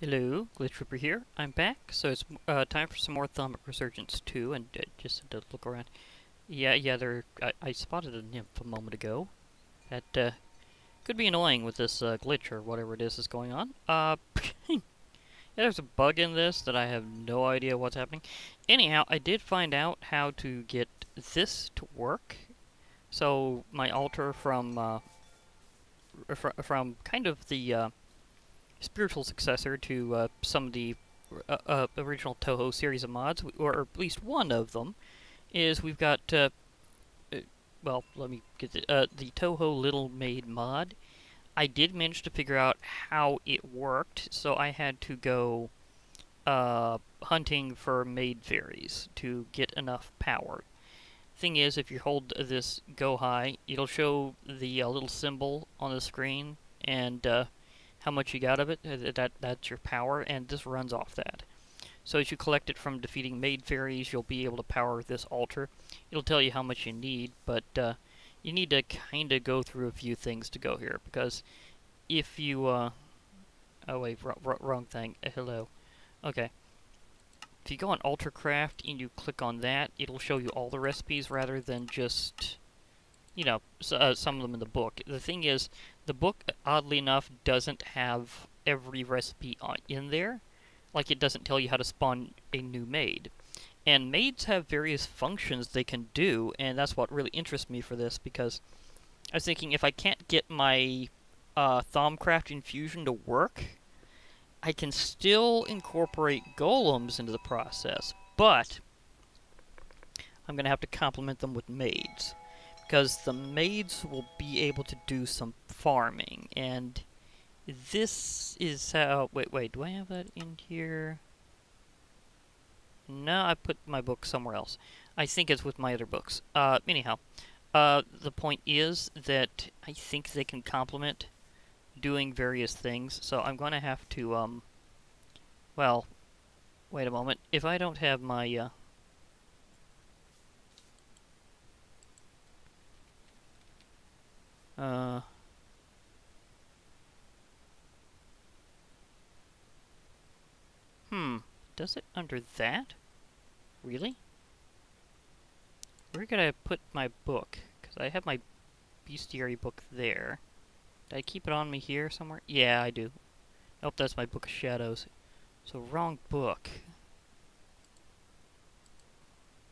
Hello, GlitchReaper here. I'm back, so it's uh, time for some more Thaumic Resurgence 2, and uh, just to look around. Yeah, yeah, there. I, I, spotted a nymph a moment ago. That uh, could be annoying with this uh, glitch or whatever it is that's going on. Uh, yeah, there's a bug in this that I have no idea what's happening. Anyhow, I did find out how to get this to work. So my altar from uh, fr from kind of the spiritual successor to uh, some of the uh, uh, original Touhou series of mods, or at least one of them, is we've got, uh, uh, well, let me get the, uh, the Touhou Little Maid mod. I did manage to figure out how it worked, so I had to go hunting for maid fairies to get enough power. Thing is, if you hold this gohei, it'll show the little symbol on the screen, and how much you got of it, that that's your power, and this runs off that. So as you collect it from defeating maid fairies, you'll be able to power this altar. It'll tell you how much you need, but uh, you need to kind of go through a few things to go here, because if you, uh, oh wait, wrong thing, uh, hello, okay. If you go on AltarCraft and you click on that, it'll show you all the recipes rather than just you know, uh, some of them in the book. The thing is, the book, oddly enough, doesn't have every recipe on, in there. Like, it doesn't tell you how to spawn a new maid. And maids have various functions they can do, and that's what really interests me for this, because I was thinking, if I can't get my uh, infusion to work, I can still incorporate golems into the process, but I'm going to have to complement them with maids because the maids will be able to do some farming, and this is how... Wait, wait, do I have that in here? No, I put my book somewhere else. I think it's with my other books. Uh, anyhow, uh, the point is that I think they can complement doing various things, so I'm going to have to, um, well, wait a moment. If I don't have my, uh, Uh... Hmm. Does it under that? Really? Where could I put my book? Because I have my bestiary book there. Did I keep it on me here somewhere? Yeah, I do. Nope, that's my Book of Shadows. So, wrong book.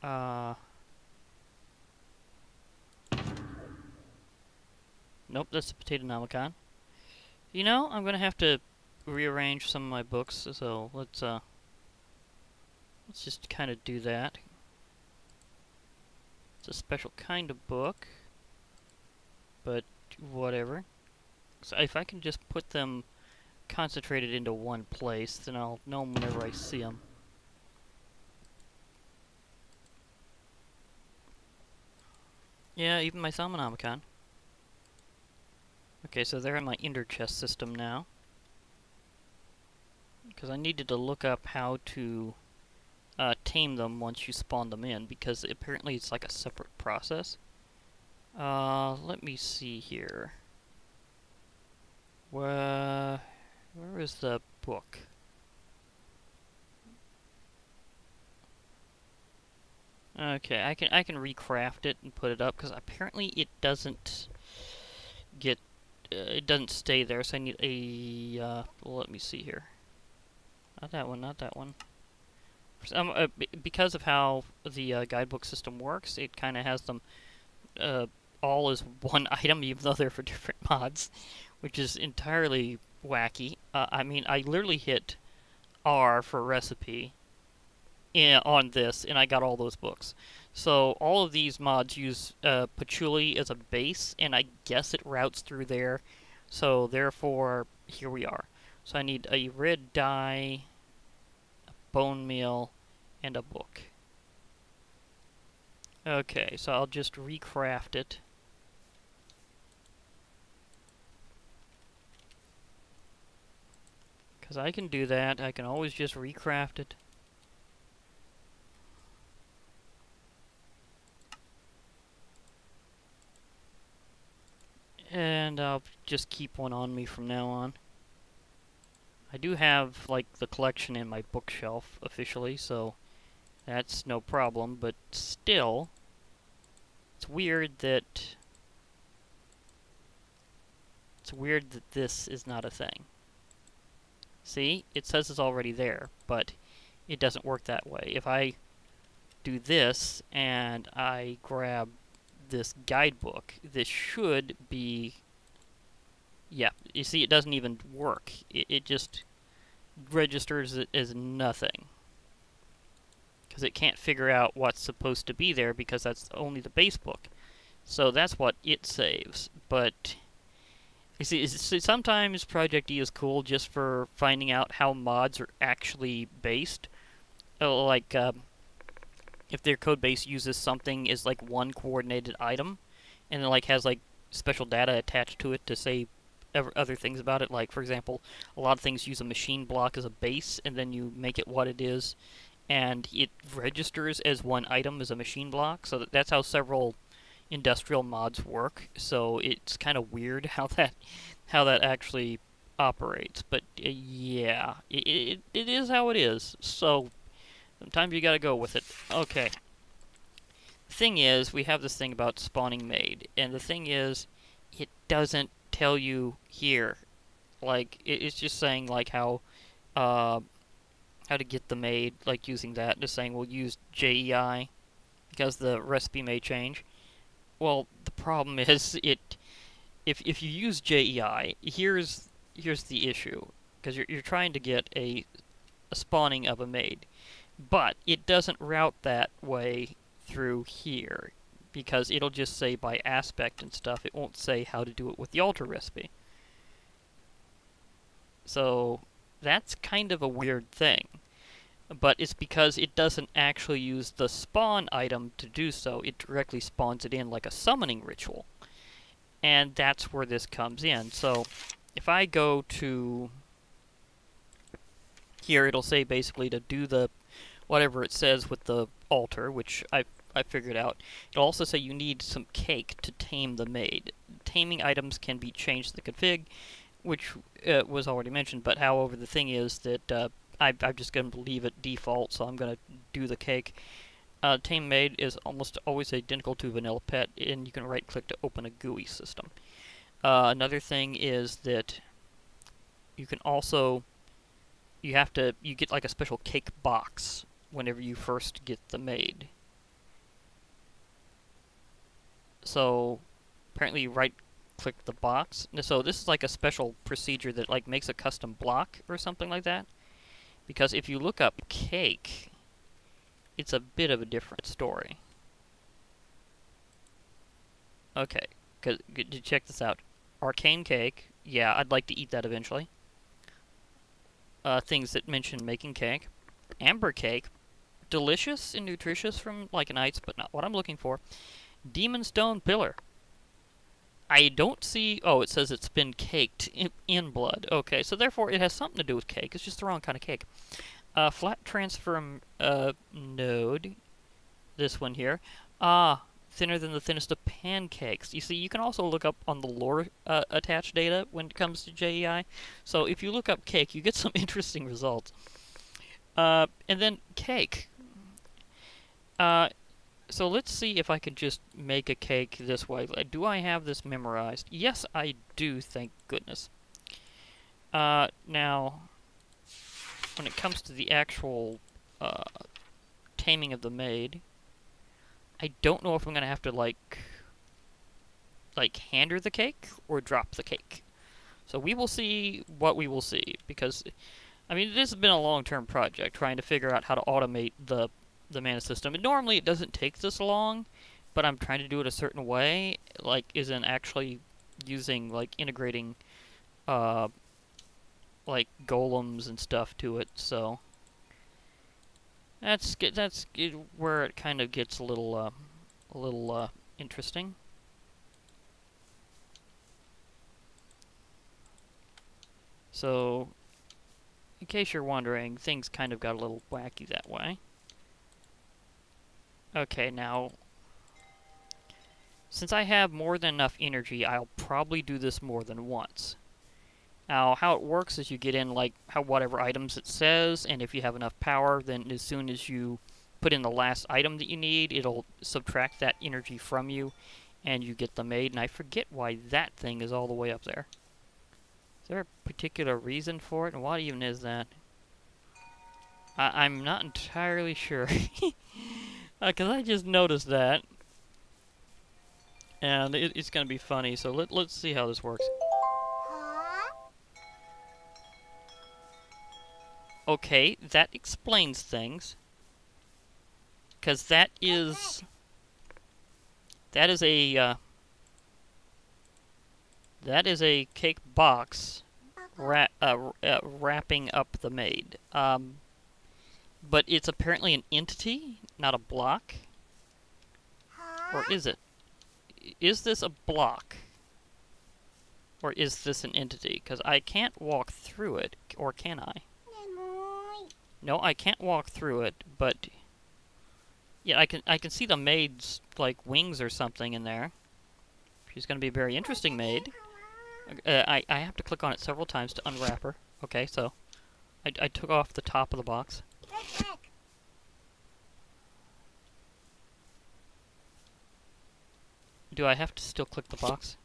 Uh... Nope, that's the Potato Nomicon. You know, I'm gonna have to rearrange some of my books, so let's, uh... Let's just kind of do that. It's a special kind of book. But, whatever. So if I can just put them concentrated into one place, then I'll know them whenever I see them. Yeah, even my Salmonomicon. Okay, so they're in my ender chest system now. Because I needed to look up how to uh, tame them once you spawn them in, because apparently it's like a separate process. Uh, let me see here. Where, where is the book? Okay, I can I can recraft it and put it up because apparently it doesn't get uh, it doesn't stay there, so I need a, uh, let me see here. Not that one, not that one. Some, uh, because of how the uh, guidebook system works, it kind of has them uh, all as one item, even though they're for different mods, which is entirely wacky. Uh, I mean, I literally hit R for recipe in, on this, and I got all those books. So all of these mods use uh, Patchouli as a base, and I guess it routes through there. So therefore, here we are. So I need a red dye, a bone meal, and a book. Okay, so I'll just recraft it. Because I can do that. I can always just recraft it. And I'll just keep one on me from now on. I do have, like, the collection in my bookshelf officially, so that's no problem, but still, it's weird that... It's weird that this is not a thing. See? It says it's already there, but it doesn't work that way. If I do this, and I grab this guidebook, this should be... Yeah, you see it doesn't even work. It, it just registers it as nothing. Because it can't figure out what's supposed to be there because that's only the base book. So that's what it saves. But you see, sometimes Project E is cool just for finding out how mods are actually based. Uh, like, um, if their code base uses something as like one coordinated item, and it like has like special data attached to it to say other things about it. Like, for example, a lot of things use a machine block as a base, and then you make it what it is, and it registers as one item as a machine block. So that's how several industrial mods work, so it's kind of weird how that how that actually operates. But uh, yeah, it, it, it is how it is. So sometimes you gotta go with it. Okay. Thing is, we have this thing about spawning maid, and the thing is, it doesn't tell you here. Like, it, it's just saying, like, how, uh, how to get the maid, like, using that. Just saying we'll use JEI, because the recipe may change. Well, the problem is it if if you use JEI, here's here's the issue because you're you're trying to get a a spawning of a maid, but it doesn't route that way through here because it'll just say by aspect and stuff. It won't say how to do it with the altar recipe. So that's kind of a weird thing but it's because it doesn't actually use the spawn item to do so. It directly spawns it in like a summoning ritual. And that's where this comes in. So if I go to here, it'll say basically to do the whatever it says with the altar, which I I figured out. It'll also say you need some cake to tame the maid. Taming items can be changed to the config, which uh, was already mentioned, but however, the thing is that uh, I, I'm just going to leave it default, so I'm going to do the cake. Uh, Tame Maid is almost always identical to Vanilla Pet, and you can right-click to open a GUI system. Uh, another thing is that you can also, you have to, you get like a special cake box whenever you first get the maid. So, apparently you right-click the box. So this is like a special procedure that like makes a custom block or something like that. Because if you look up cake, it's a bit of a different story. Okay, cause, check this out. Arcane cake, yeah, I'd like to eat that eventually. Uh, things that mention making cake. Amber cake, delicious and nutritious from like Knights, but not what I'm looking for. Demon Stone Pillar. I don't see... Oh, it says it's been caked in, in, blood. Okay, so therefore it has something to do with cake. It's just the wrong kind of cake. Uh, flat transfer uh, node. This one here. Ah, thinner than the thinnest of pancakes. You see, you can also look up on the lore uh, attached data when it comes to JEI. So if you look up cake, you get some interesting results. Uh, and then cake. So let's see if I can just make a cake this way. Do I have this memorized? Yes, I do, thank goodness. Uh, now, when it comes to the actual uh, taming of the maid, I don't know if I'm going to have to, like, like, hand her the cake or drop the cake. So we will see what we will see, because, I mean, this has been a long-term project, trying to figure out how to automate the the mana system. And normally it doesn't take this long, but I'm trying to do it a certain way, like isn't actually using like integrating uh like golems and stuff to it, so that's that's where it kind of gets a little uh, a little uh, interesting. So, in case you're wondering, things kind of got a little wacky that way. Okay, now... Since I have more than enough energy, I'll probably do this more than once. Now, how it works is you get in like how whatever items it says, and if you have enough power, then as soon as you put in the last item that you need, it'll subtract that energy from you, and you get the maid. And I forget why that thing is all the way up there. Is there a particular reason for it? And what even is that? I I'm not entirely sure. Because uh, I just noticed that. And it it's going to be funny, so let, let's see how this works. Okay, that explains things. Because that is... That is a... Uh, that is a cake box uh, uh, wrapping up the maid. Um, but it's apparently an entity, not a block. Or is it? Is this a block? Or is this an entity? Because I can't walk through it, or can I? No, I can't walk through it, but... Yeah, I can I can see the maid's, like, wings or something in there. She's going to be a very interesting maid. Uh, I, I have to click on it several times to unwrap her. Okay, so... I, I took off the top of the box. Do I have to still click the box?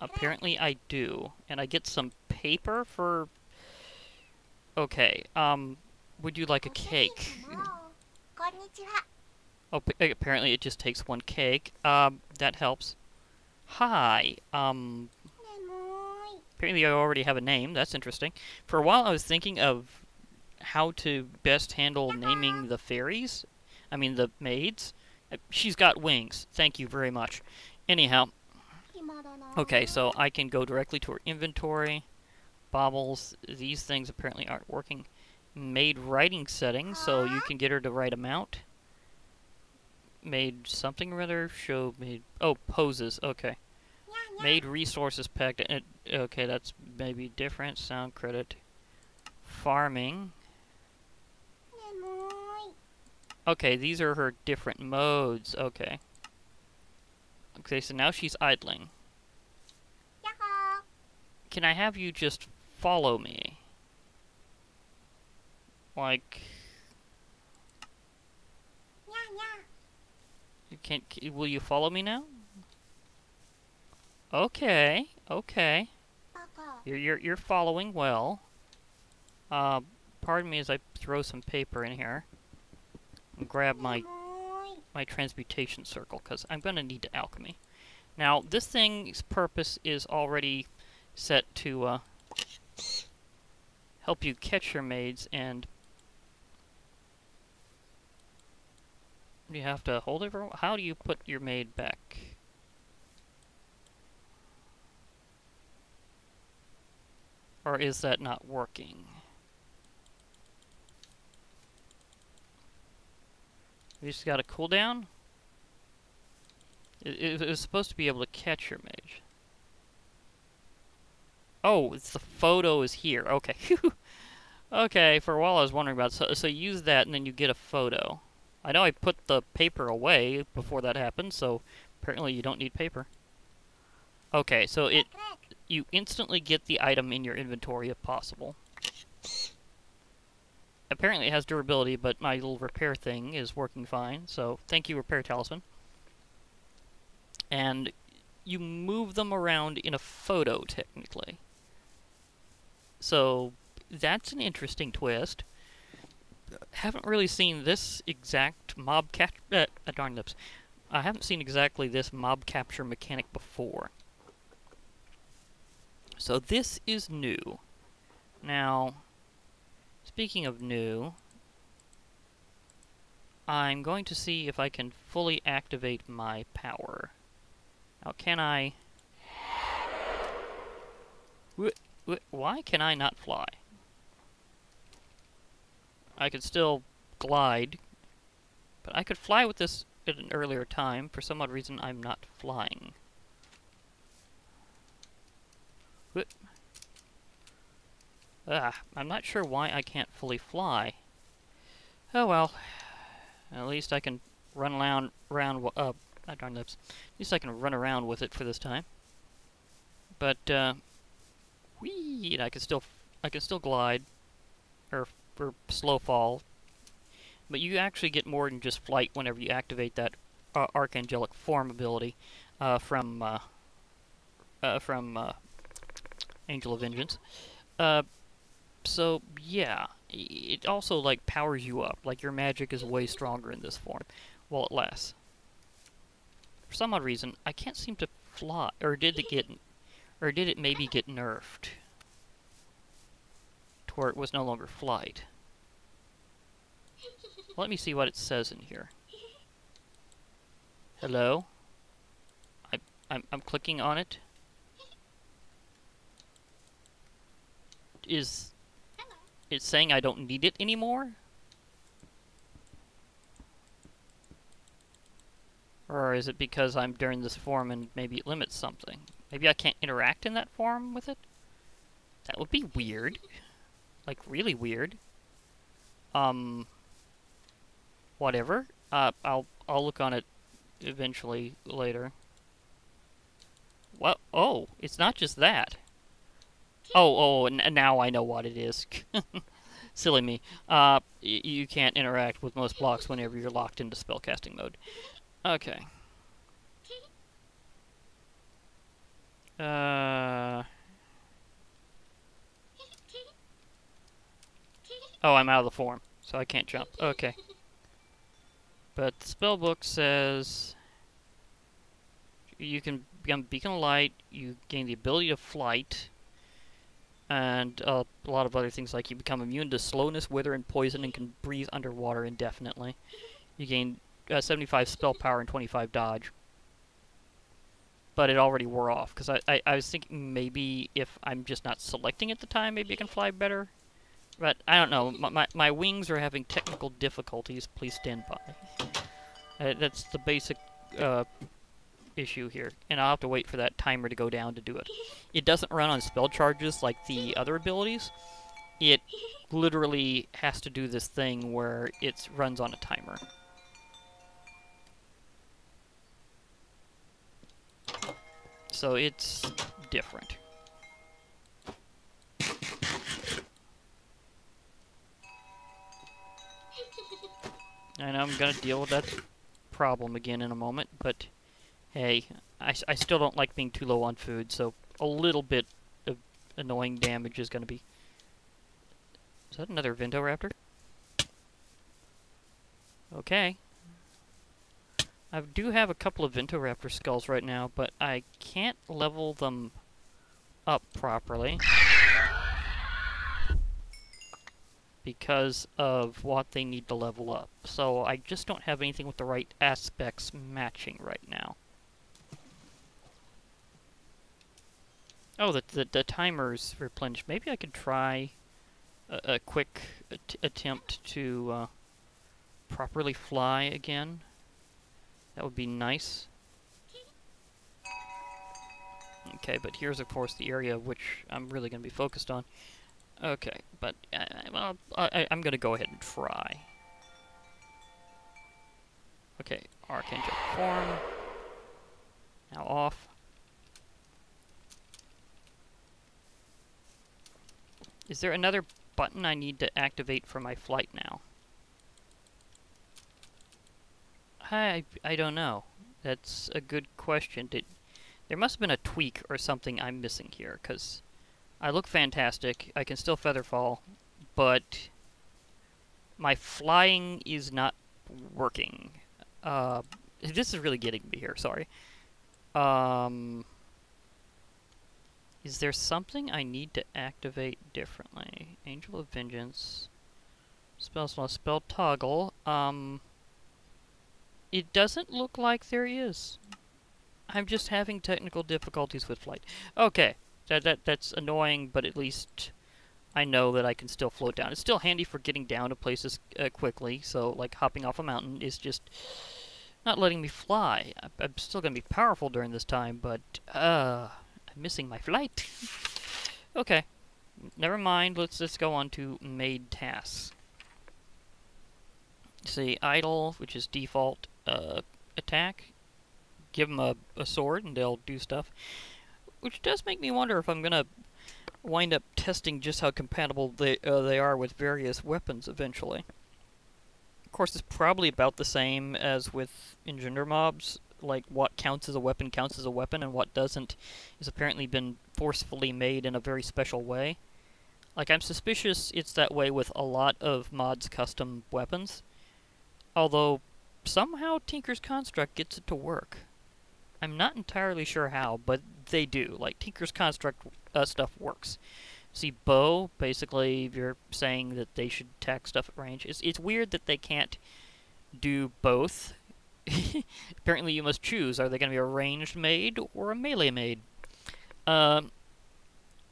Apparently I do. And I get some paper for... Okay, um... Would you like a cake? Oh, apparently it just takes one cake. Um, that helps. Hi, um... Apparently I already have a name. That's interesting. For a while I was thinking of how to best handle naming the fairies. I mean, the maids. Uh, she's got wings. Thank you very much. Anyhow. Okay, so I can go directly to her inventory. Baubles. These things apparently aren't working. Maid writing settings, so you can get her to write out. Maid something rather. Show maid. Oh, poses. Okay. Maid resources packed. Okay, that's maybe different. Sound credit. Farming. Okay, these are her different modes. Okay. Okay, so now she's idling. Can I have you just follow me? Like... You can't... Will you follow me now? Okay, okay. You're, you're, you're following well. Uh, pardon me as I throw some paper in here and grab my my transmutation circle, because I'm going to need alchemy. Now, this thing's purpose is already set to uh, help you catch your maids, and you have to hold it for... How do you put your maid back? Or is that not working? We just got a cooldown? It, it, was supposed to be able to catch your mage. Oh, it's the photo is here. Okay. okay, for a while I was wondering about so so use that and then you get a photo. I know I put the paper away before that happened, so apparently you don't need paper. Okay, so it you instantly get the item in your inventory if possible apparently it has durability, but my little repair thing is working fine, so thank you, Repair Talisman. And you move them around in a photo, technically. So, that's an interesting twist. Haven't really seen this exact mob capture... Uh, uh, darn lips. I haven't seen exactly this mob capture mechanic before. So this is new. Now, Speaking of new, I'm going to see if I can fully activate my power. Now, can I... Why can I not fly? I could still glide, but I could fly with this at an earlier time. For some odd reason, I'm not flying. Ugh, I'm not sure why I can't fully fly. Oh well. At least I can run around, around, uh, not darn lips. At least I can run around with it for this time. But, uh, whee, I can still I can still glide or or slow fall. But you actually get more than just flight whenever you activate that uh, archangelic form ability uh, from uh, uh from uh, Angel of Vengeance. So yeah, it also like powers you up. Like your magic is way stronger in this form while it lasts. For some odd reason, I can't seem to fly, or did it get, or did it maybe get nerfed to where it was no longer flight? Let me see what it says in here. Hello? I, I'm, I'm clicking on it. Is it's saying I don't need it anymore? Or is it because I'm during this form and maybe it limits something? Maybe I can't interact in that form with it? That would be weird. Like, really weird. Um... Whatever. Uh, I'll, I'll look on it eventually later. Well, Oh, it's not just that. Oh, oh, and now I know what it is. Silly me. Uh, you can't interact with most blocks whenever you're locked into spellcasting mode. Okay. Uh... Oh, I'm out of the form, so I can't jump. Okay. But the spellbook says you can become Beacon of Light, you gain the ability of flight, and uh, a lot of other things like you become immune to slowness, wither, and poison, and can breathe underwater indefinitely. You gain uh, 75 spell power and 25 dodge. But it already wore off, because I, I, I, was thinking maybe if I'm just not selecting at the time, maybe I can fly better. But I don't know. My, my, my wings are having technical difficulties. Please stand by. Uh, that's the basic uh, issue here, and I'll have to wait for that timer to go down to do it. It doesn't run on spell charges like the other abilities. It literally has to do this thing where it runs on a timer. So it's different. And I'm gonna deal with that problem again in a moment, but hey, I, I still don't like being too low on food, so a little bit of annoying damage is going to be... Is that another Ventoraptor? Okay. I do have a couple of Ventoraptor skulls right now, but I can't level them up properly. because of what they need to level up. So I just don't have anything with the right aspects matching right now. Oh, the, the, the timer's replenished. Maybe I could try a, a quick at attempt to uh, properly fly again. That would be nice. Okay, but here's, of course, the area which I'm really going to be focused on. Okay, but uh, well, I, am going to go ahead and try. Okay, Archangel form. Now off. Is there another button I need to activate for my flight now? I, I don't know. That's a good question. Did, there must have been a tweak or something I'm missing here, because I look fantastic. I can still feather fall, but my flying is not working. Uh, this is really getting me here, sorry. Um... Is there something I need to activate differently? Angel of Vengeance. Spell slot, spell toggle. Um, it doesn't look like there is. I'm just having technical difficulties with flight. Okay, that, that that's annoying, but at least I know that I can still float down. It's still handy for getting down to places uh, quickly, so like hopping off a mountain is just not letting me fly. I'm still going to be powerful during this time, but uh, missing my flight. okay. Never mind. Let's just go on to maid tasks. Say idle, which is default uh, attack. Give them a, a sword and they'll do stuff. Which does make me wonder if I'm gonna wind up testing just how compatible they uh, they are with various weapons eventually. Of course, it's probably about the same as with engender mobs. Like what counts as a weapon counts as a weapon, and what doesn't has apparently been forcefully made in a very special way. Like I'm suspicious it's that way with a lot of mods' custom weapons. Although somehow Tinker's Construct gets it to work. I'm not entirely sure how, but they do. Like, Tinker's Construct uh, stuff works. See, bow, basically, you're saying that they should attack stuff at range. It's, it's weird that they can't do both. Apparently you must choose. Are they going to be a ranged maid or a melee maid? Um,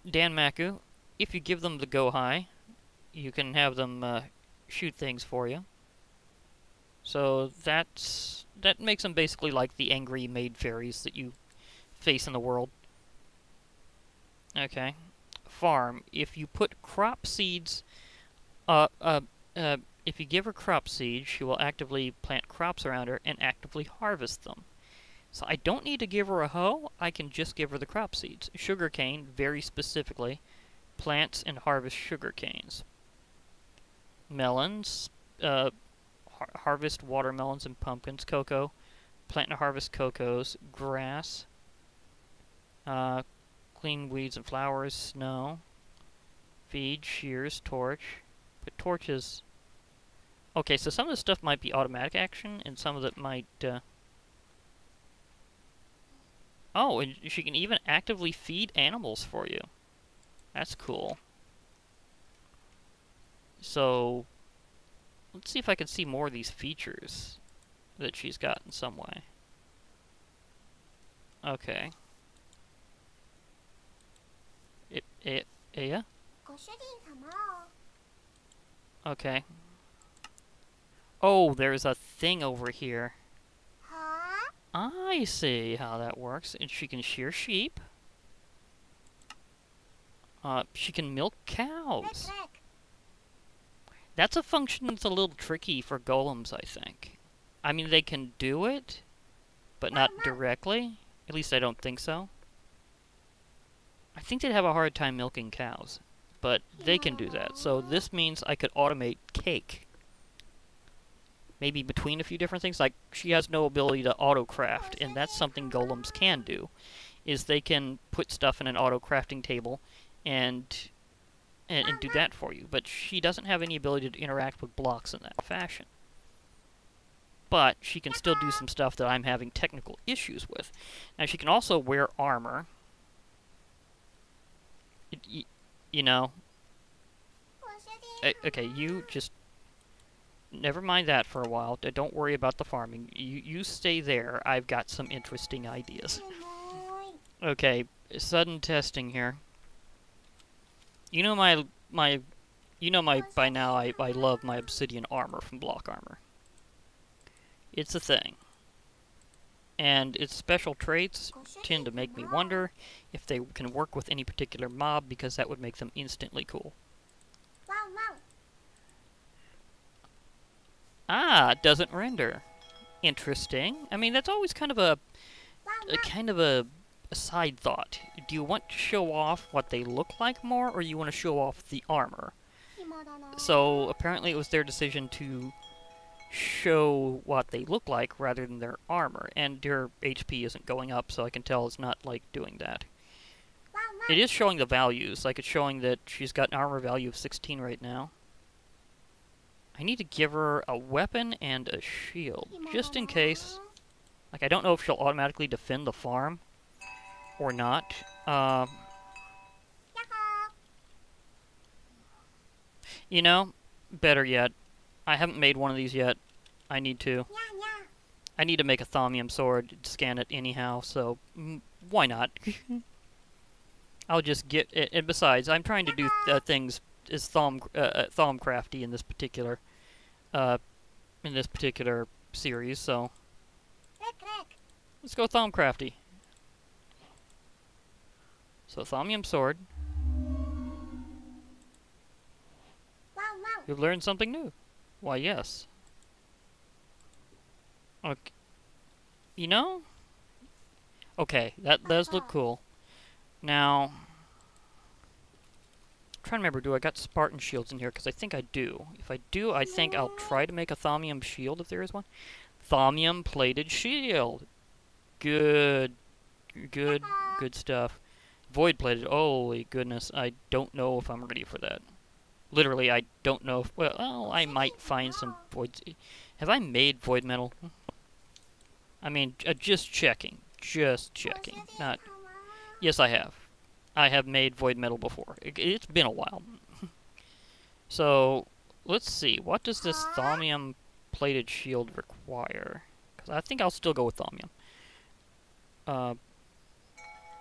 Danmaku, if you give them the gohei, you can have them uh, shoot things for you. So that's that makes them basically like the angry maid fairies that you face in the world. Okay. Farm. If you put crop seeds, uh, uh, uh, if you give her crop seeds, she will actively plant crops around her and actively harvest them. So I don't need to give her a hoe, I can just give her the crop seeds. Sugarcane, very specifically, plants and harvests sugar canes. Melons, uh, har harvest watermelons and pumpkins, cocoa, plant and harvest cocos, grass, uh, clean weeds and flowers, snow, feed, shears, torch, but torches. Okay, so some of the stuff might be automatic action, and some of it might, uh... Oh, and she can even actively feed animals for you. That's cool. So, Let's see if I can see more of these features that she's got in some way. Okay. It, it, yeah? Okay. Oh, there's a thing over here. Huh? I see how that works. And she can shear sheep. Uh, she can milk cows. That's a function that's a little tricky for golems, I think. I mean, they can do it, but not directly. At least I don't think so. I think they'd have a hard time milking cows, but they can do that. So this means I could automate cake. Maybe between a few different things. Like, she has no ability to auto-craft, and that's something golems can do. Is they can put stuff in an auto-crafting table, and and, and do that for you. But she doesn't have any ability to interact with blocks in that fashion. But she can still do some stuff that I'm having technical issues with. Now, she can also wear armor. It, you know. Uh, okay, you just... Never mind that for a while. Don't worry about the farming. You, you stay there. I've got some interesting ideas. Okay, sudden testing here. You know my my you know my by now I, I love my obsidian armor from block armor. It's a thing. And its special traits tend to make me wonder if they can work with any particular mob because that would make them instantly cool. Ah, it doesn't render. Interesting. I mean, that's always kind of a, a kind of a a side thought. Do you want to show off what they look like more, or you want to show off the armor? So, apparently it was their decision to show what they look like rather than their armor. And their HP isn't going up, so I can tell it's not, like, doing that. It is showing the values. Like, it's showing that she's got an armor value of 16 right now. I need to give her a weapon and a shield, just in case. Like, I don't know if she'll automatically defend the farm, or not. Uh, you know, better yet, I haven't made one of these yet. I need to. I need to make a thaumium sword, scan it anyhow, so mm, why not? I'll just get it. And besides, I'm trying to do th uh, things as thumb uh, uh in this particular uh, in this particular series, so let's go Thaumcrafty. So Thaumium Sword. You've learned something new. Why, yes. Okay. You know? Okay, that does look cool. Now... trying to remember, do I got Spartan shields in here? Because I think I do. If I do, I think I'll try to make a Thaumium shield if there is one. Thaumium plated shield. Good. Good. Good stuff. Void plated. Holy goodness. I don't know if I'm ready for that. Literally, I don't know if... Well, oh, I might find some void... Have I made void metal? I mean, uh, just checking. Just checking. Not... Yes, I have. I have made void metal before. It, has been a while. so, let's see. What does this thaumium plated shield require? Because I think I'll still go with thaumium. Uh,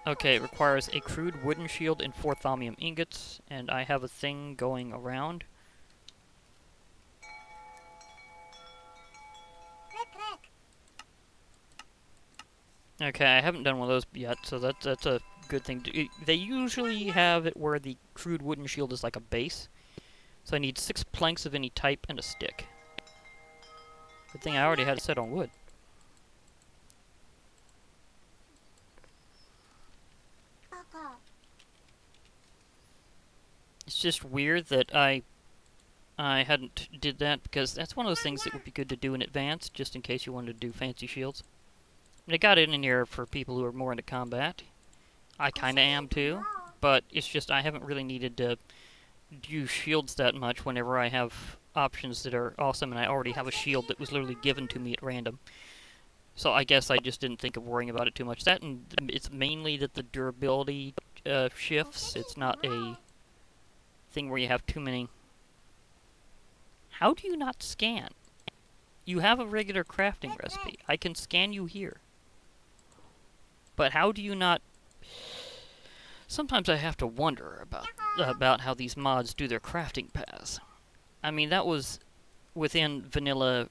okay, it requires a crude wooden shield and four thaumium ingots, and I have a thing going around. Okay, I haven't done one of those yet, so that's that's a good thing. To, they usually have it where the crude wooden shield is like a base. So I need six planks of any type and a stick. Good thing I already had it set on wood. It's just weird that I I hadn't did that because that's one of those things that would be good to do in advance, just in case you wanted to do fancy shields. And I got it in here for people who are more into combat. I kind of am too, but it's just I haven't really needed to use shields that much whenever I have options that are awesome and I already have a shield that was literally given to me at random. So I guess I just didn't think of worrying about it too much. That and it's mainly that the durability uh, shifts. It's not a thing where you have too many. How do you not scan? You have a regular crafting recipe. I can scan you here. But how do you not Sometimes I have to wonder about about how these mods do their crafting paths. I mean, that was within vanilla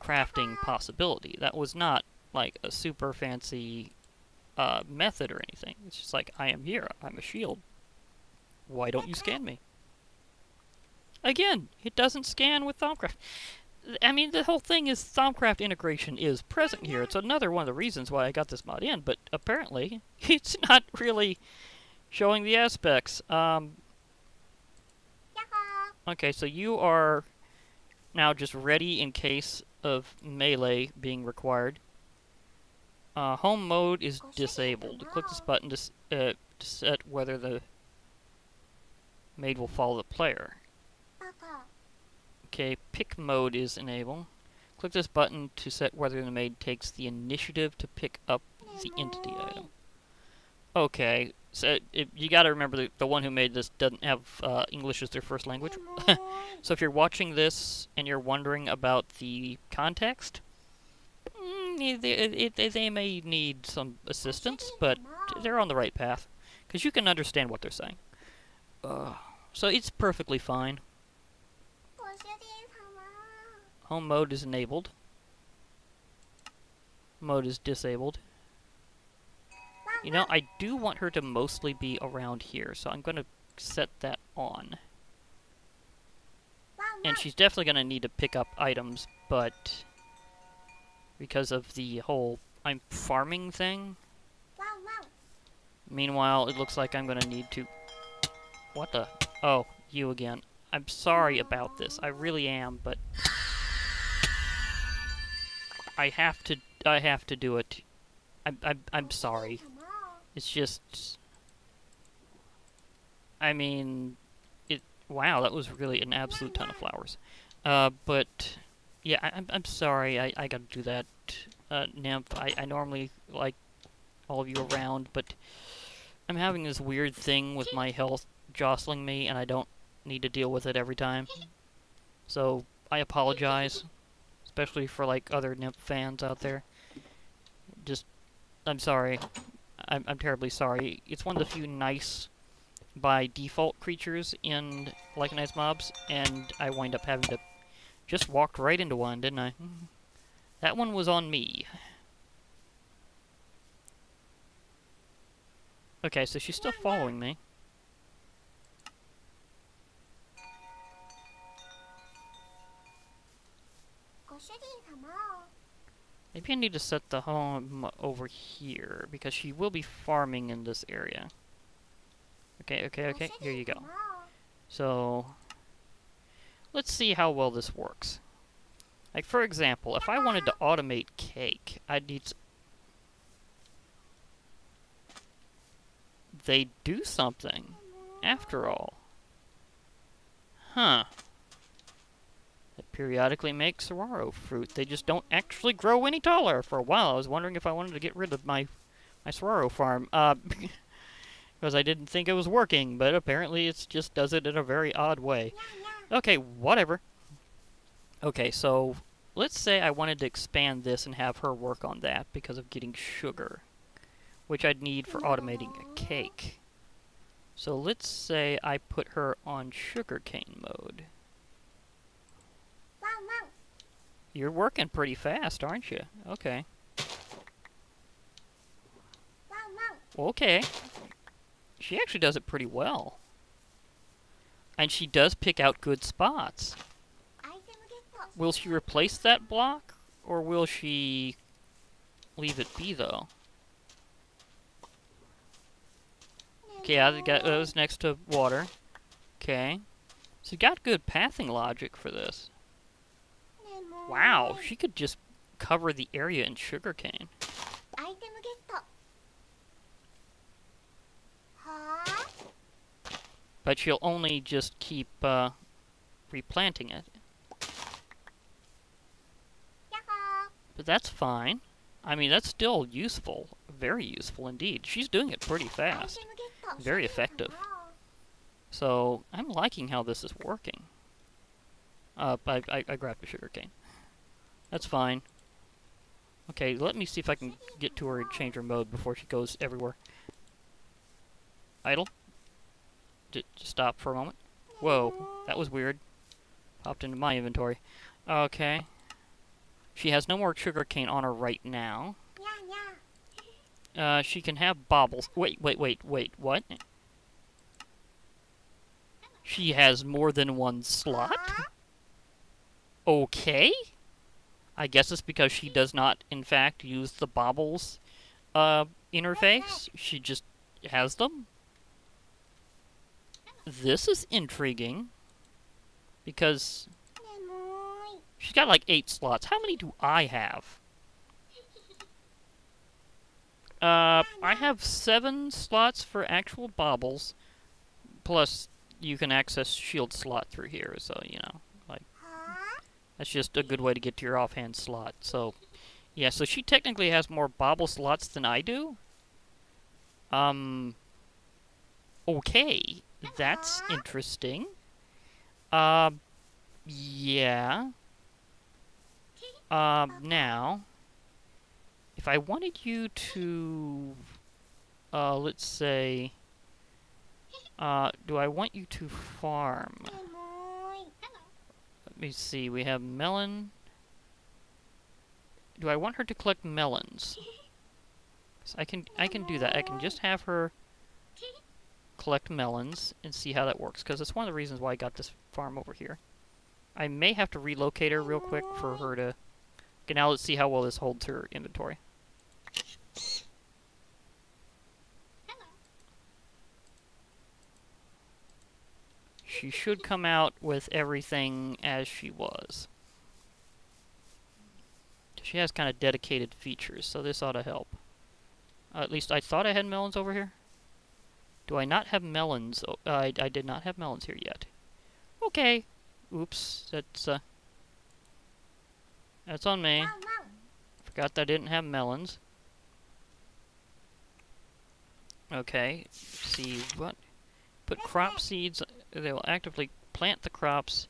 crafting possibility. That was not like a super fancy uh, method or anything. It's just like, I am here. I'm a shield. Why don't you scan me? Again, it doesn't scan with Thaumcraft. I mean, the whole thing is Thaumcraft integration is present here. It's another one of the reasons why I got this mod in, but apparently it's not really showing the aspects. Um, okay, so you are now just ready in case of melee being required. Uh, home mode is disabled. Click this button to, uh, to set whether the maid will follow the player. Okay, pick mode is enabled. Click this button to set whether the maid takes the initiative to pick up the entity item. Okay, so it, you got to remember that the one who made this doesn't have uh, English as their first language. so if you're watching this and you're wondering about the context, mm, they, they, they may need some assistance, but they're on the right path. Because you can understand what they're saying. Uh, so it's perfectly fine. Home mode is enabled. Mode is disabled. You know, I do want her to mostly be around here, so I'm going to set that on. And she's definitely going to need to pick up items, but because of the whole I'm farming thing. Meanwhile, it looks like I'm going to need to... What the? Oh, you again. I'm sorry about this. I really am, but... I have to I have to do it. I'm I'm I'm sorry. It's just I mean it wow, that was really an absolute ton of flowers. Uh but yeah, I, am I'm sorry. I I got to do that. Uh, nymph, I I normally like all of you around, but I'm having this weird thing with my health jostling me and I don't need to deal with it every time. So, I apologize especially for like other Nymph fans out there. Just, I'm sorry. I'm, I'm terribly sorry. It's one of the few nice by default creatures in Lycanites mobs, and I wind up having to just walk right into one, didn't I? That one was on me. Okay, so she's still following me. Maybe I need to set the home over here, because she will be farming in this area. Okay, okay, okay, here you go. So, let's see how well this works. Like, for example, if I wanted to automate cake, I'd need... They do something, after all. Huh. Periodically make saguaro fruit. They just don't actually grow any taller. For a while, I was wondering if I wanted to get rid of my, my saguaro farm. Uh, because I didn't think it was working, but apparently it just does it in a very odd way. Okay, whatever. Okay, so let's say I wanted to expand this and have her work on that because of getting sugar, which I'd need for automating a cake. So let's say I put her on sugarcane mode. You're working pretty fast, aren't you? Okay. Okay. She actually does it pretty well. And she does pick out good spots. Will she replace that block? Or will she leave it be, though? Okay, I got those next to water. Okay. So you got good pathing logic for this. Wow, she could just cover the area in sugarcane. But she'll only just keep uh, replanting it. But that's fine. I mean, that's still useful. Very useful indeed. She's doing it pretty fast. Very effective. So, I'm liking how this is working. Uh, I, I, I grabbed a sugar cane. That's fine. Okay, let me see if I can get to her and change her mode before she goes everywhere. Idle. Just stop for a moment. Whoa, that was weird. Popped into my inventory. Okay. She has no more sugar cane on her right now. Uh, she can have baubles. Wait, wait, wait, wait, what? She has more than one slot? Okay. I guess it's because she does not, in fact, use the baubles uh, interface. She just has them. This is intriguing. Because she's got like eight slots. How many do I have? Uh, I have seven slots for actual baubles. Plus, you can access shield slot through here, so, you know. That's just a good way to get to your offhand slot. So, yeah, so she technically has more bauble slots than I do. Um, okay. That's interesting. Um, yeah. Um, now, if I wanted you to, uh, let's say, uh, do I want you to farm? Me see, we have melon. Do I want her to collect melons? So I can I can do that. I can just have her collect melons and see how that works, because it's one of the reasons why I got this farm over here. I may have to relocate her real quick for her to... Okay, now let's see how well this holds her inventory. She should come out with everything as she was. She has kind of dedicated features, so this ought to help. Uh, at least I thought I had melons over here. Do I not have melons? Oh, uh, I, I did not have melons here yet. Okay. Oops. That's, uh... That's on me. Forgot that I didn't have melons. Okay. see what... Put crop seeds... They will actively plant the crops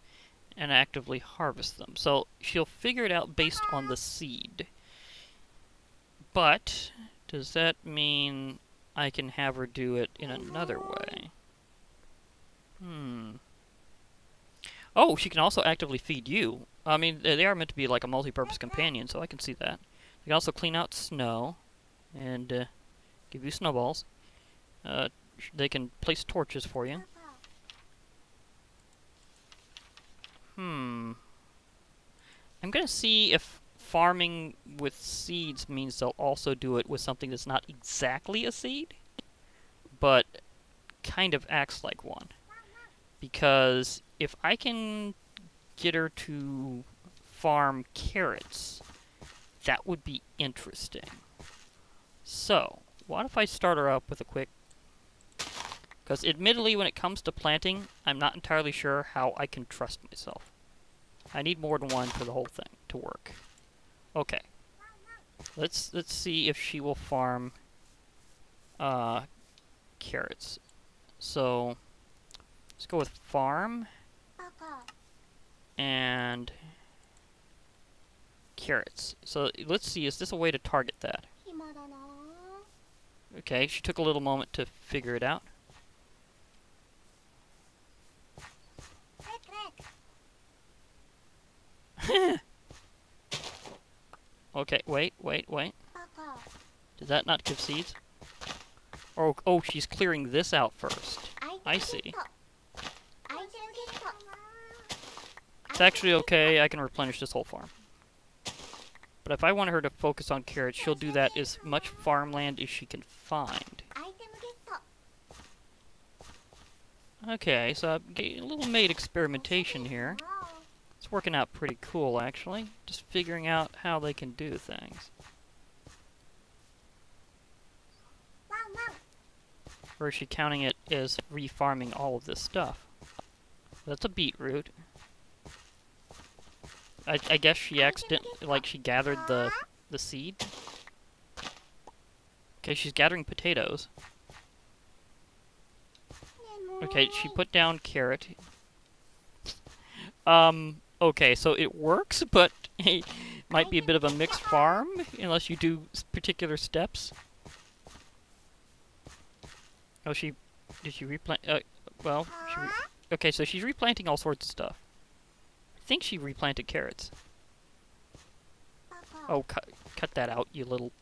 and actively harvest them. So she'll figure it out based on the seed. But, does that mean I can have her do it in another way? Hmm. Oh, she can also actively feed you. I mean, they are meant to be like a multi-purpose companion, so I can see that. They can also clean out snow and uh, give you snowballs. Uh, they can place torches for you. Hmm. I'm gonna see if farming with seeds means they'll also do it with something that's not exactly a seed, but kind of acts like one. Because if I can get her to farm carrots, that would be interesting. So, what if I start her up with a quick... Because admittedly, when it comes to planting, I'm not entirely sure how I can trust myself. I need more than one for the whole thing to work. Okay. Let's let's see if she will farm uh, carrots. So let's go with farm and carrots. So let's see, is this a way to target that? Okay, she took a little moment to figure it out. okay, wait, wait, wait. Did that not give seeds? Oh, oh, she's clearing this out first. I see. It's actually okay, I can replenish this whole farm. But if I want her to focus on carrots, she'll do that as much farmland as she can find. Okay, so a little maid experimentation here. It's working out pretty cool, actually. Just figuring out how they can do things. Or is she counting it as refarming all of this stuff? That's a beetroot. I, I guess she accidentally, like, she gathered the, the seed. Okay, she's gathering potatoes. Okay, she put down carrot. Um, okay, so it works, but it might be a bit of a mixed farm, unless you do particular steps. Oh, she... Did she replant... Uh, well, she okay, so she's replanting all sorts of stuff. I think she replanted carrots. Oh, cut, cut that out, you little...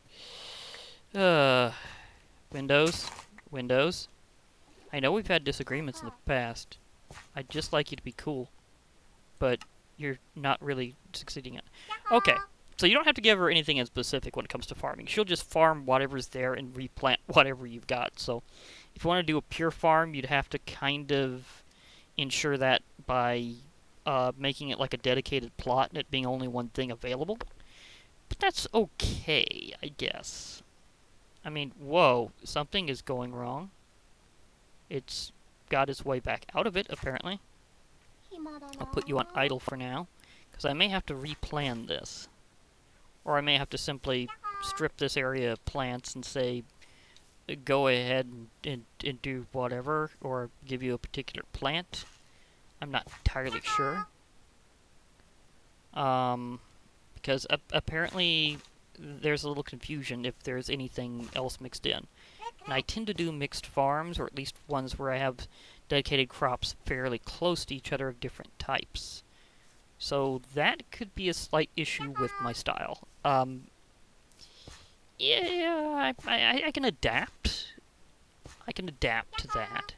Uh... Windows. Windows. I know we've had disagreements in the past. I'd just like you to be cool. But you're not really succeeding at. Okay. So you don't have to give her anything in specific when it comes to farming. She'll just farm whatever's there and replant whatever you've got. So if you want to do a pure farm, you'd have to kind of ensure that by uh, making it like a dedicated plot and it being only one thing available. But that's okay, I guess. I mean, whoa, something is going wrong. It's got its way back out of it, apparently. I'll put you on idle for now, because I may have to replan this. Or I may have to simply strip this area of plants and say, go ahead and, and, and do whatever, or give you a particular plant. I'm not entirely sure. Um, because apparently there's a little confusion if there's anything else mixed in. And I tend to do mixed farms, or at least ones where I have dedicated crops fairly close to each other of different types. So that could be a slight issue with my style. Um, yeah, I, I, I, can adapt. I can adapt to that.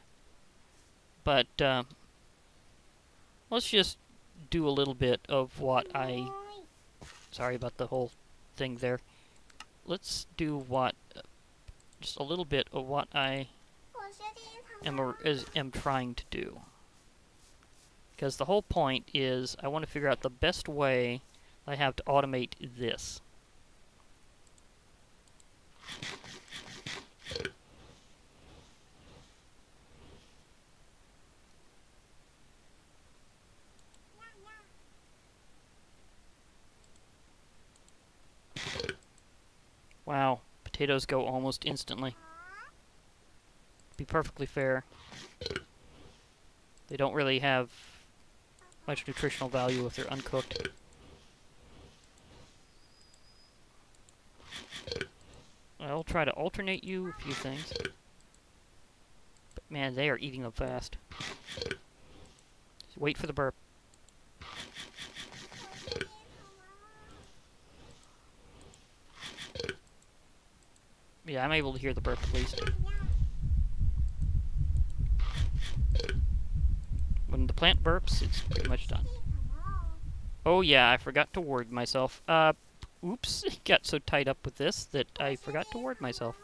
But, uh, let's just do a little bit of what I... Sorry about the whole thing there. Let's do what... just a little bit of what I am, is, am trying to do. Because the whole point is I want to figure out the best way I have to automate this. Wow, potatoes go almost instantly. Be perfectly fair. They don't really have much nutritional value if they're uncooked. I'll try to alternate you a few things. But man, they are eating them fast. Just wait for the burp. Yeah, I'm able to hear the burp at least. When the plant burps, it's pretty much done. Oh yeah, I forgot to ward myself. Uh, oops, got so tied up with this that I forgot to ward myself.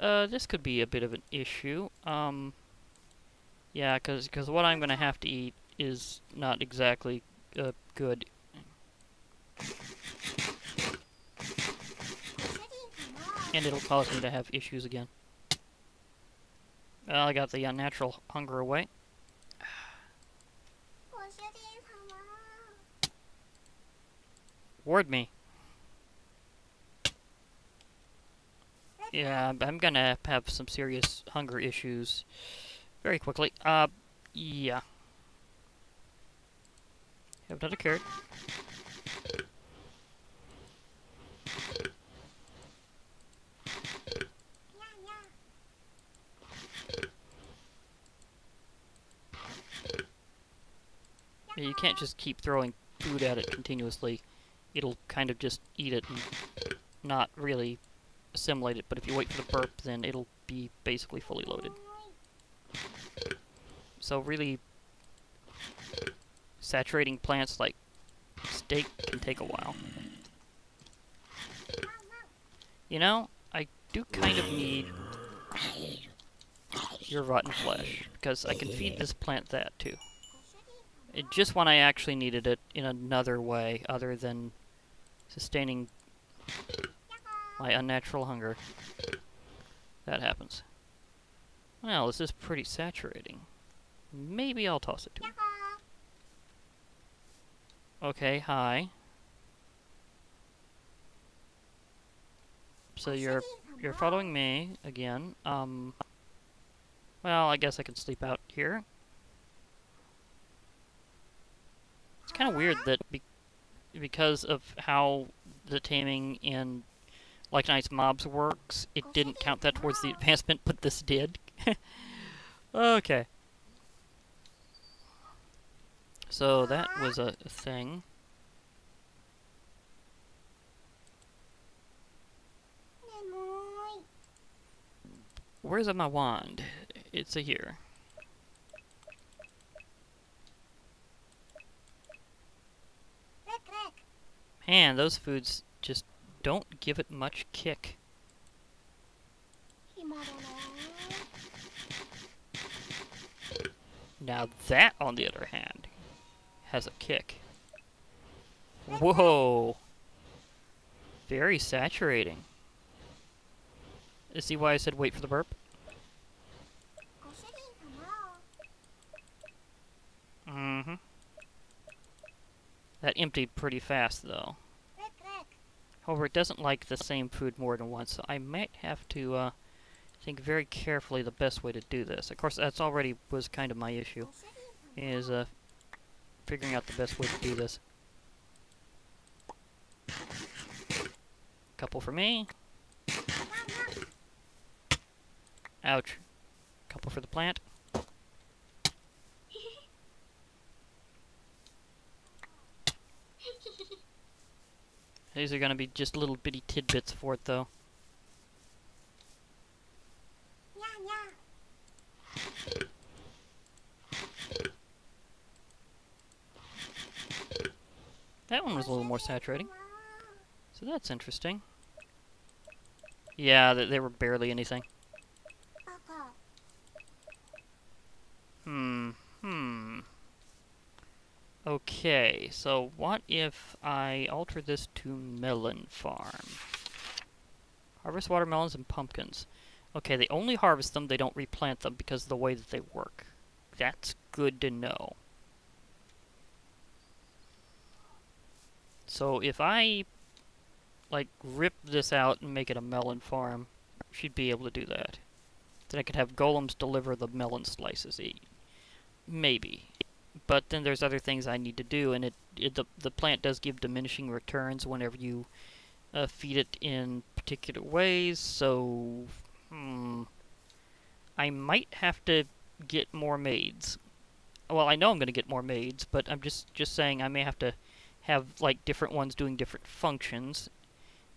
Uh, this could be a bit of an issue. Um, Yeah, because cause what I'm going to have to eat is not exactly uh, good. And it'll cause me to have issues again. Well, I got the unnatural hunger away. Ward me. Yeah, I'm- I'm gonna have some serious hunger issues very quickly. Uh, yeah. Have another carrot. You can't just keep throwing food at it continuously. It'll kind of just eat it and not really assimilate it, but if you wait for the burp, then it'll be basically fully loaded. So really, saturating plants like steak can take a while. You know, I do kind of need your rotten flesh, because I can feed this plant that too. It, just when I actually needed it in another way other than sustaining my unnatural hunger. That happens. Well, this is pretty saturating. Maybe I'll toss it to him. Okay, hi. So you're you're following me again. Um well, I guess I can sleep out here. It's kind of weird that be because of how the taming in Lycanites Mobs works, it didn't count that towards the advancement, but this did. okay. So that was a thing. Where's my wand? It's a here. Man, those foods just don't give it much kick. Now that, on the other hand, has a kick. Whoa! Very saturating. You see why I said wait for the burp? Mm-hmm. That emptied pretty fast, though. However, it doesn't like the same food more than once, so I might have to uh, think very carefully the best way to do this. Of course, that's already was kind of my issue, is uh, figuring out the best way to do this. Couple for me. Ouch. Couple for the plant. These are going to be just little bitty tidbits for it, though. That one was a little more saturating. So that's interesting. Yeah, they, they were barely anything. Hmm. Hmm. Okay, so what if I alter this to melon farm? Harvest watermelons and pumpkins. Okay, they only harvest them, they don't replant them because of the way that they work. That's good to know. So if I, like, rip this out and make it a melon farm, she'd be able to do that. Then I could have golems deliver the melon slices. Maybe but then there's other things I need to do, and it, it the the plant does give diminishing returns whenever you uh, feed it in particular ways. So, hmm, I might have to get more maids. Well, I know I'm going to get more maids, but I'm just just saying I may have to have like different ones doing different functions,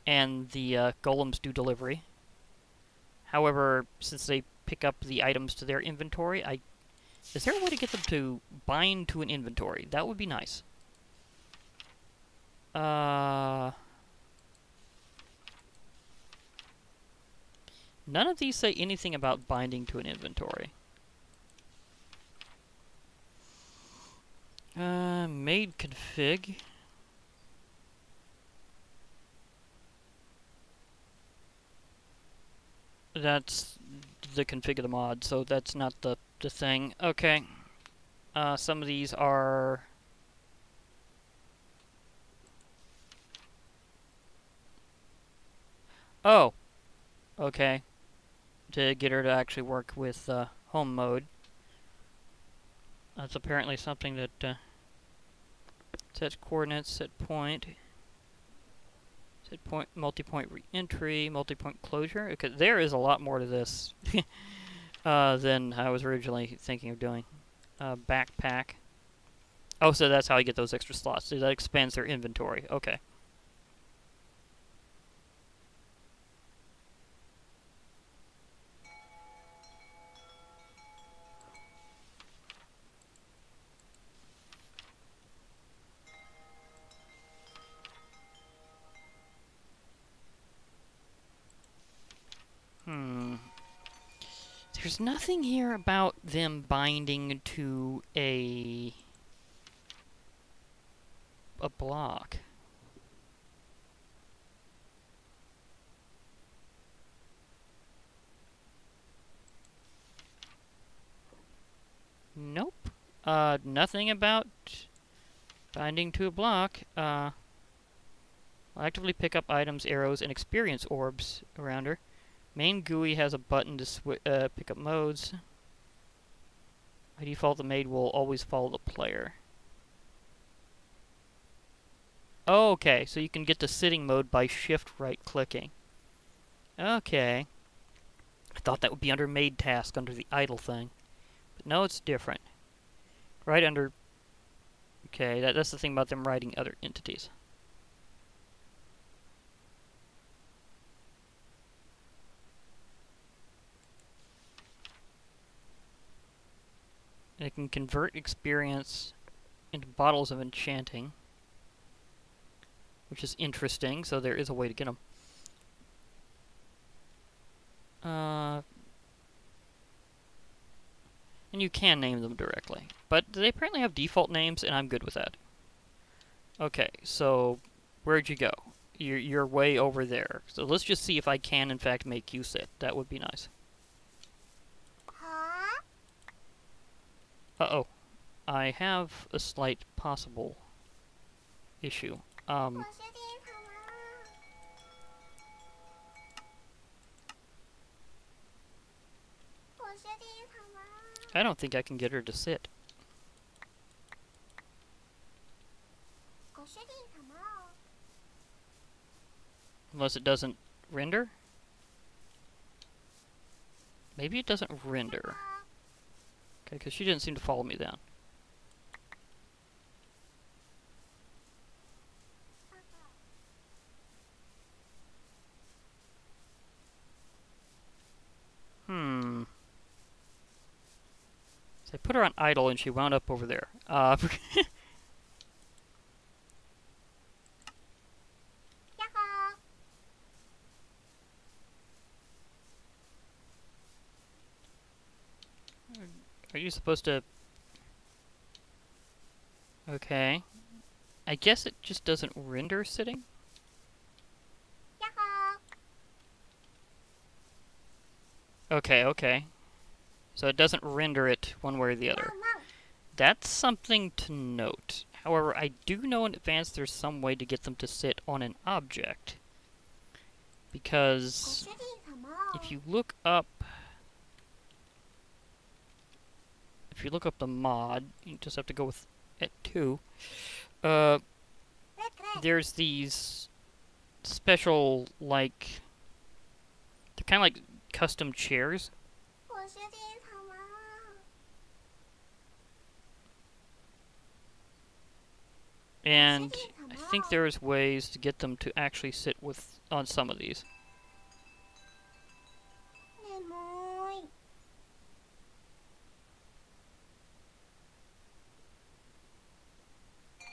and the uh, golems do delivery. However, since they pick up the items to their inventory, I is there a way to get them to bind to an inventory? That would be nice. Uh... None of these say anything about binding to an inventory. Uh, maid config. That's the configure the mod, so that's not the, the thing. Okay. Uh, some of these are... Oh! Okay. To get her to actually work with uh, home mode. That's apparently something that uh, sets coordinates, set point, point, multi-point re-entry, multi-point closure. Okay, there is a lot more to this uh, than I was originally thinking of doing. Uh, backpack. Oh, so that's how I get those extra slots. So that expands their inventory. Okay. Hmm. There's nothing here about them binding to a a block. Nope. Uh, nothing about binding to a block. Uh, I'll actively pick up items, arrows, and experience orbs around her. Main GUI has a button to uh, pick up modes. By default, the maid will always follow the player. Oh, okay, so you can get to sitting mode by shift right clicking. Okay. I thought that would be under maid task under the idle thing. But no, it's different. Right under... Okay, that, that's the thing about them writing other entities. And it can convert experience into bottles of enchanting. Which is interesting, so there is a way to get them. Uh, and you can name them directly. But they apparently have default names, and I'm good with that. Okay, so where'd you go? You're, you're way over there. So let's just see if I can, in fact, make you sit. That would be nice. Uh-oh. I have a slight possible issue. Um... I don't think I can get her to sit. Unless it doesn't render? Maybe it doesn't render. Okay, because she didn't seem to follow me down. Hmm. So I put her on idle and she wound up over there. Uh, Are you supposed to... Okay. I guess it just doesn't render sitting? Okay, okay. So it doesn't render it one way or the other. That's something to note. However, I do know in advance there's some way to get them to sit on an object. Because if you look up if you look up the mod, you just have to go with at 2. Uh, there's these special, like, they're kind of like custom chairs. And I think there's ways to get them to actually sit with on some of these.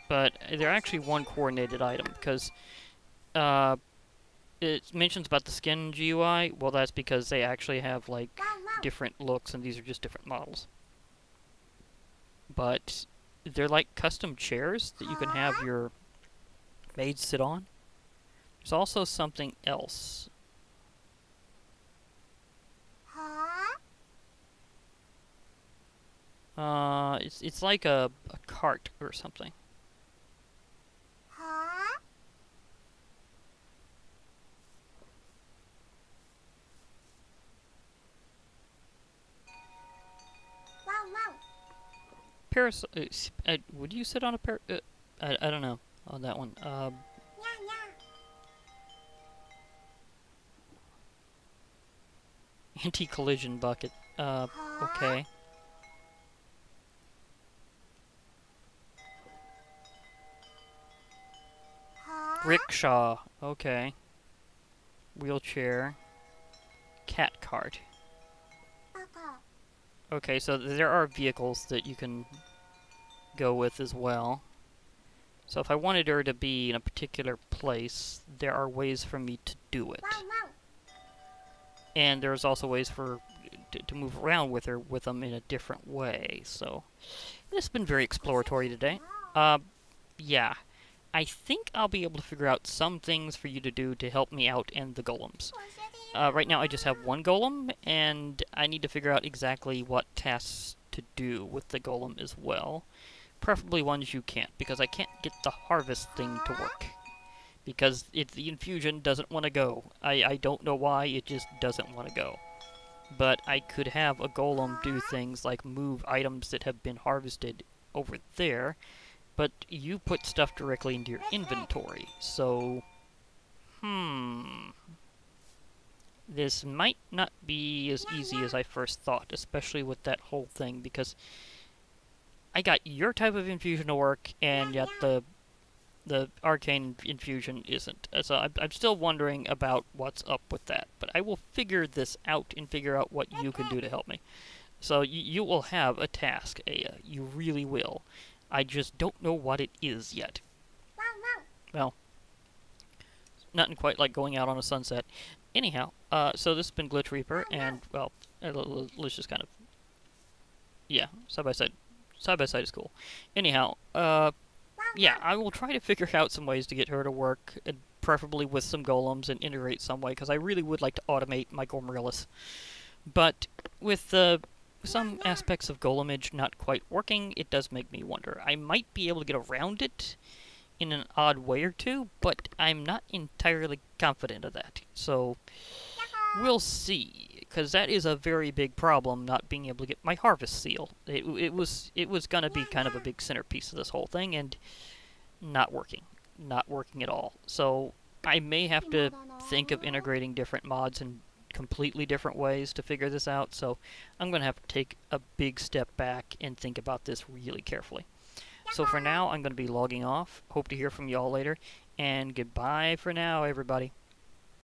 But they're actually one coordinated item because uh, it mentions about the skin GUI. Well, that's because they actually have like different looks, and these are just different models. But they're like custom chairs that you can have your maids sit on. There's also something else. Uh, it's it's like a, a cart or something. Paras uh, uh, would you sit on a par- uh, I, I don't know on that one. Um, anti-collision bucket. Uh, okay. Rickshaw. Okay. Wheelchair. Cat cart. Okay, so there are vehicles that you can go with as well. So if I wanted her to be in a particular place, there are ways for me to do it. And there's also ways for to, to move around with her with them in a different way. So this has been very exploratory today. Uh, yeah. I think I'll be able to figure out some things for you to do to help me out and the golems. Uh, right now I just have one golem, and I need to figure out exactly what tasks to do with the golem as well. Preferably ones you can't, because I can't get the harvest thing to work. Because it, the infusion doesn't want to go. I, I don't know why, it just doesn't want to go. But I could have a golem do things like move items that have been harvested over there, but you put stuff directly into your inventory, so... Hmm... This might not be as easy as I first thought, especially with that whole thing, because I got your type of infusion to work, and yet the the arcane infusion isn't. Uh, So I'm, I'm still wondering about what's up with that, but I will figure this out and figure out what you can do to help me. So you, you will have a task, Aya. You really will. I just don't know what it is yet. Well, nothing quite like going out on a sunset. Anyhow, uh, so this has been GlitchReaper, and, well, let's just kind of, yeah, side by side. Side by side is cool. Anyhow, uh, yeah, I will try to figure out some ways to get her to work, and preferably with some golems and integrate some way, because I really would like to automate my Gormrillis. But with uh, some aspects of Golemage not quite working, it does make me wonder. I might be able to get around it in an odd way or two, but I'm not entirely confident of that. So, we'll see, because that is a very big problem, not being able to get my harvest seal. It, it was it was gonna be kind of a big centerpiece of this whole thing, and not working, not working at all. So I may have to think of integrating different mods in completely different ways to figure this out. So I'm gonna have to take a big step back and think about this really carefully. So for now, I'm going to be logging off. Hope to hear from you all later. And goodbye for now, everybody.